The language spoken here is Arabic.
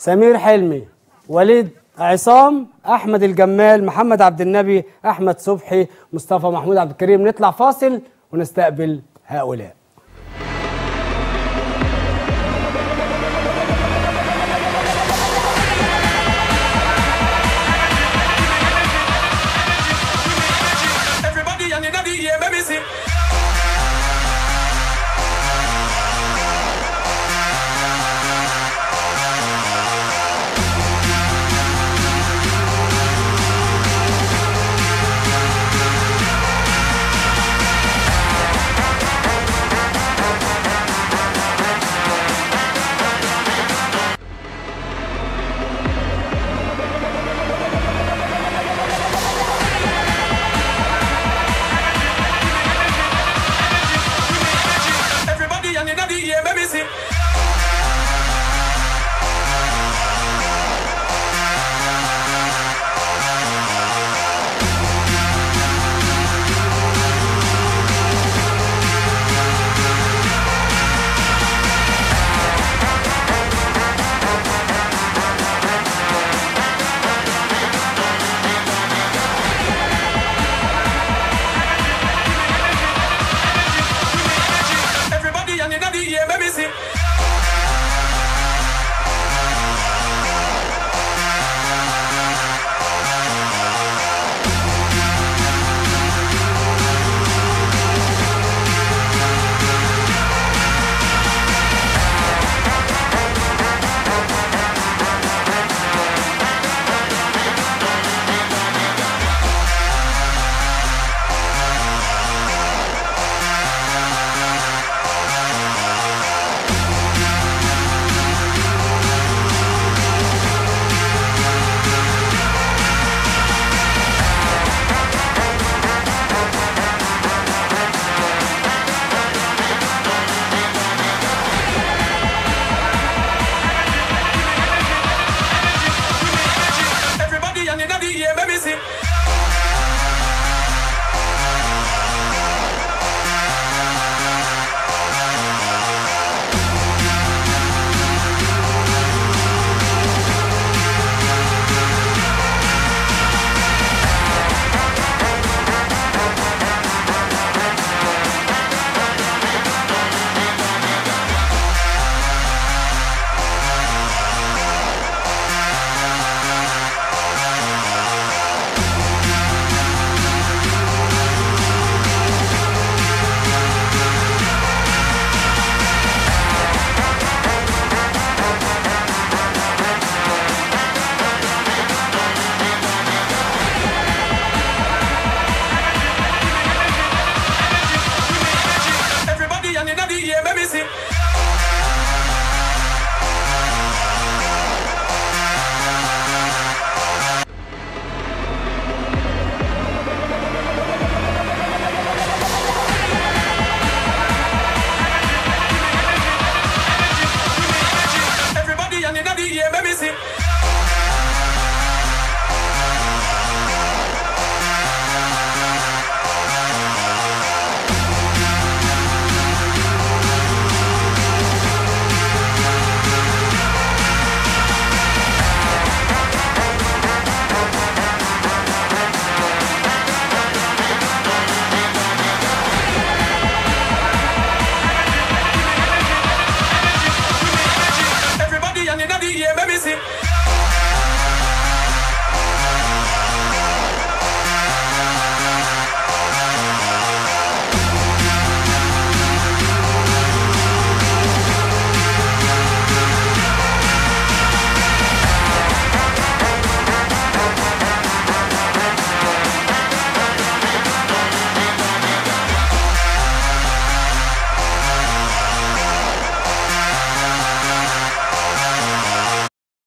سمير حلمي وليد عصام أحمد الجمال محمد عبد النبي أحمد صبحي مصطفى محمود عبد الكريم. نطلع فاصل ونستقبل هؤلاء.